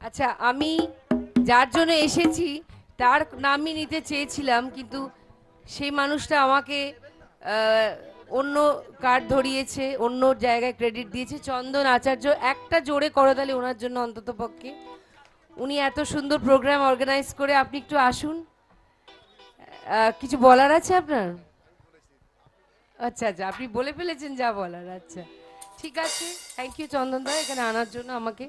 আচ্ছা আমি যার জন্য এসেছি, তার নামই নিতে চেয়েছিলাম, কিন্তু সেই মানুষটা আমাকে অন্য কার্ড ধরিয়েছে, অন্য জায়গায় ক্রেডিট দিয়েছে। চন্দন আচার্য একটা জোরে করতালি ওনার জন্য অন্তত পক্ষে। উনি এত সুন্দর প্রোগ্রাম অর্গানাইজ করে, আপনি একটু আসুন। কিছু বলার আছে আপনার? আচ্ছা আচ্ছা আপনি বলে ফেলেছেন যা বলার আচ্ছা। ঠিক আছে থ্যাংক ইউ চন্দন দা, এখানে আনার জন্য আমাকে।